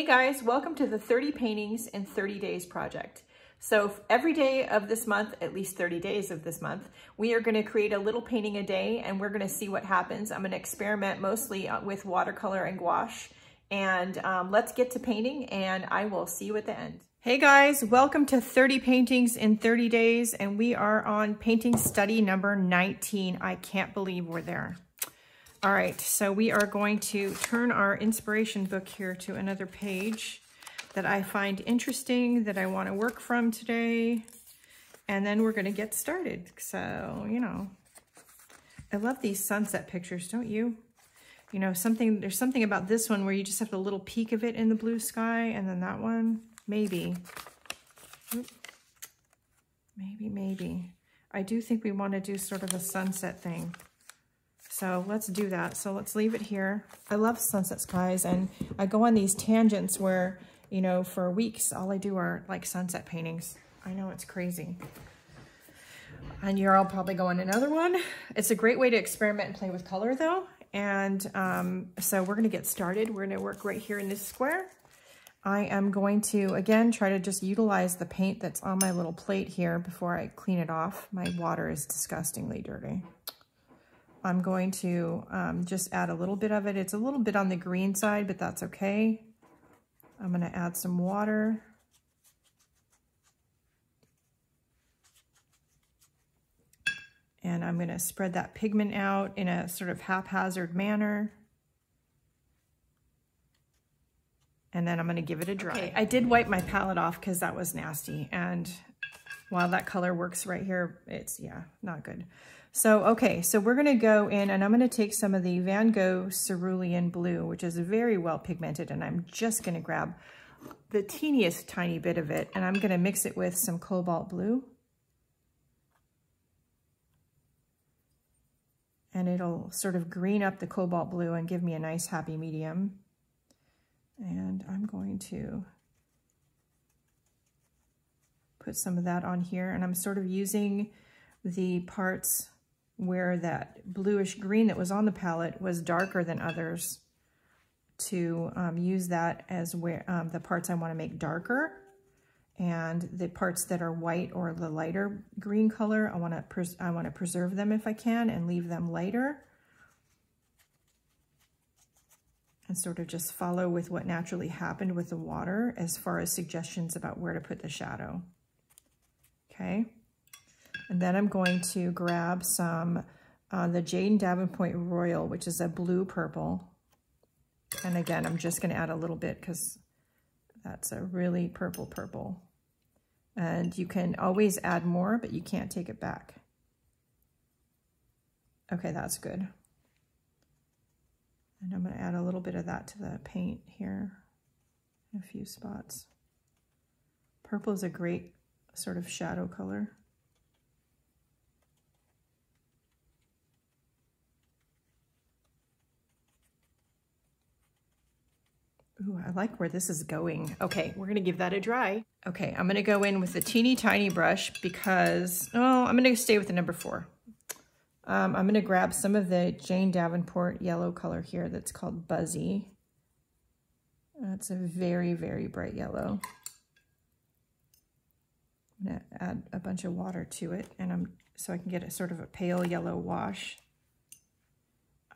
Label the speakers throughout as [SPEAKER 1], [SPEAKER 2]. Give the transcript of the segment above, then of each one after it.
[SPEAKER 1] guys, welcome to the 30 Paintings in 30 Days project. So every day of this month, at least 30 days of this month, we are gonna create a little painting a day and we're gonna see what happens. I'm gonna experiment mostly uh, with watercolor and gouache. And um, let's get to painting and I will see you at the end. Hey guys, welcome to 30 Paintings in 30 Days and we are on painting study number 19. I can't believe we're there. All right, so we are going to turn our inspiration book here to another page that I find interesting, that I want to work from today. And then we're going to get started. So, you know, I love these sunset pictures, don't you? You know, something there's something about this one where you just have a little peek of it in the blue sky, and then that one, maybe. Maybe, maybe. I do think we want to do sort of a sunset thing. So let's do that. So let's leave it here. I love sunset skies and I go on these tangents where, you know, for weeks, all I do are like sunset paintings. I know it's crazy. And you're all probably going another one. It's a great way to experiment and play with color though. And um, so we're gonna get started. We're gonna work right here in this square. I am going to, again, try to just utilize the paint that's on my little plate here before I clean it off. My water is disgustingly dirty. I'm going to um, just add a little bit of it. It's a little bit on the green side, but that's okay. I'm going to add some water. And I'm going to spread that pigment out in a sort of haphazard manner. And then I'm going to give it a dry. Okay, I did wipe my palette off because that was nasty. And while that color works right here, it's, yeah, not good. So, okay, so we're gonna go in and I'm gonna take some of the Van Gogh Cerulean Blue, which is very well pigmented, and I'm just gonna grab the teeniest tiny bit of it, and I'm gonna mix it with some Cobalt Blue. And it'll sort of green up the Cobalt Blue and give me a nice happy medium. And I'm going to put some of that on here, and I'm sort of using the parts where that bluish green that was on the palette was darker than others to um, use that as where um, the parts I want to make darker. And the parts that are white or the lighter green color I want to I want to preserve them if I can and leave them lighter. And sort of just follow with what naturally happened with the water as far as suggestions about where to put the shadow okay and then I'm going to grab some, uh, the Jane Davenport Royal, which is a blue purple. And again, I'm just going to add a little bit because that's a really purple purple. And you can always add more, but you can't take it back. Okay, that's good. And I'm going to add a little bit of that to the paint here a few spots. Purple is a great sort of shadow color. Ooh, I like where this is going. Okay, we're gonna give that a dry. Okay, I'm gonna go in with a teeny tiny brush because, oh, I'm gonna stay with the number four. Um, I'm gonna grab some of the Jane Davenport yellow color here that's called Buzzy. That's a very, very bright yellow. I'm gonna add a bunch of water to it and I'm so I can get a sort of a pale yellow wash.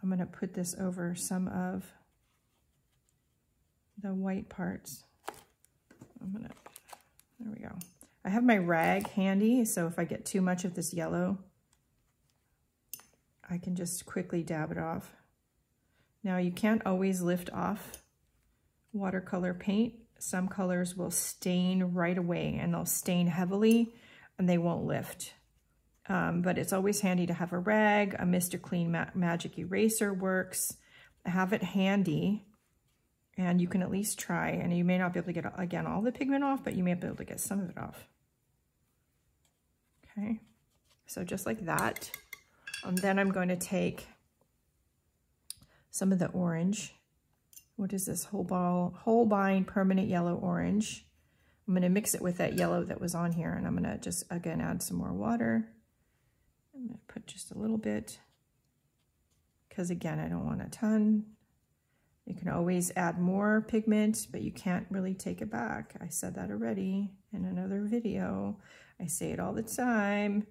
[SPEAKER 1] I'm gonna put this over some of the white parts. I'm gonna, there we go. I have my rag handy, so if I get too much of this yellow, I can just quickly dab it off. Now you can't always lift off watercolor paint. Some colors will stain right away and they'll stain heavily and they won't lift. Um, but it's always handy to have a rag, a Mr. Clean Ma Magic Eraser works. Have it handy and you can at least try, and you may not be able to get, again, all the pigment off, but you may be able to get some of it off. Okay, so just like that. And then I'm going to take some of the orange. What is this? whole Holbein, Holbein Permanent Yellow Orange. I'm going to mix it with that yellow that was on here, and I'm going to just, again, add some more water. I'm going to put just a little bit, because again, I don't want a ton. You can always add more pigment, but you can't really take it back. I said that already in another video. I say it all the time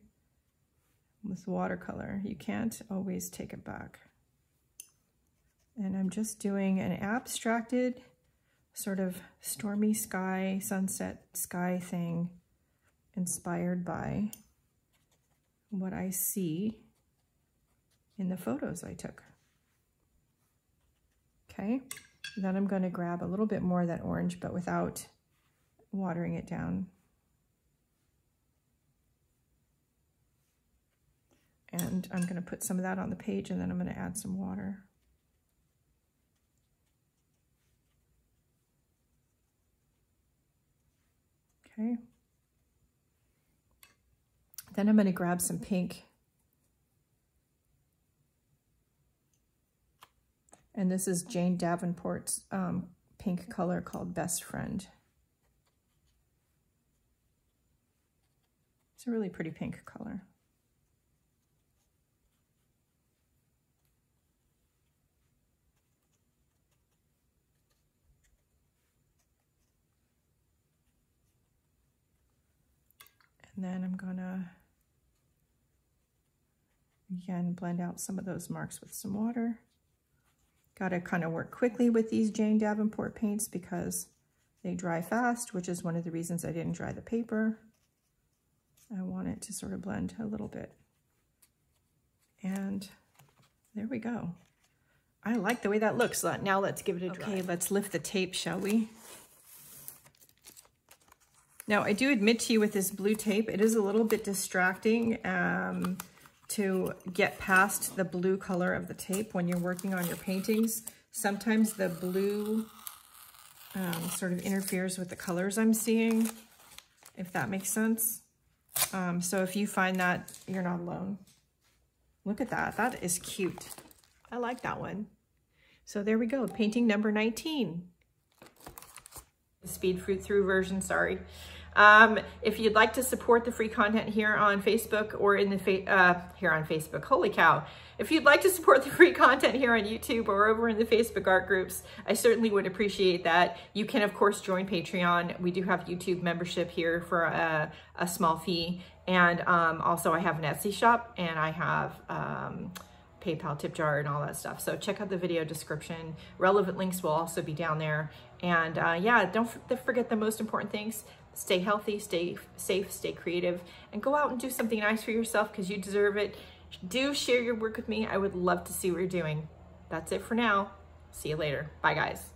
[SPEAKER 1] with watercolor. You can't always take it back. And I'm just doing an abstracted sort of stormy sky, sunset sky thing inspired by what I see in the photos I took. Okay, then I'm gonna grab a little bit more of that orange, but without watering it down. And I'm gonna put some of that on the page and then I'm gonna add some water. Okay. Then I'm going to grab some pink. And this is Jane Davenport's um, pink color called Best Friend. It's a really pretty pink color. And then I'm gonna, again, blend out some of those marks with some water. Got to kind of work quickly with these Jane Davenport paints because they dry fast, which is one of the reasons I didn't dry the paper. I want it to sort of blend a little bit. And there we go. I like the way that looks. Now let's give it a try. Okay, let's lift the tape, shall we? Now, I do admit to you with this blue tape, it is a little bit distracting um, to get past the blue color of the tape when you're working on your paintings. Sometimes the blue um, sort of interferes with the colors I'm seeing, if that makes sense. Um, so if you find that, you're not alone. Look at that. That is cute. I like that one. So there we go. Painting number 19. Speed fruit through version, sorry. Um, if you'd like to support the free content here on Facebook or in the, uh, here on Facebook, holy cow. If you'd like to support the free content here on YouTube or over in the Facebook art groups, I certainly would appreciate that. You can, of course, join Patreon. We do have YouTube membership here for a, a small fee. And um, also I have an Etsy shop and I have um, PayPal tip jar and all that stuff. So check out the video description. Relevant links will also be down there. And uh, yeah, don't forget the most important things. Stay healthy, stay safe, stay creative, and go out and do something nice for yourself because you deserve it. Do share your work with me. I would love to see what you're doing. That's it for now. See you later. Bye, guys.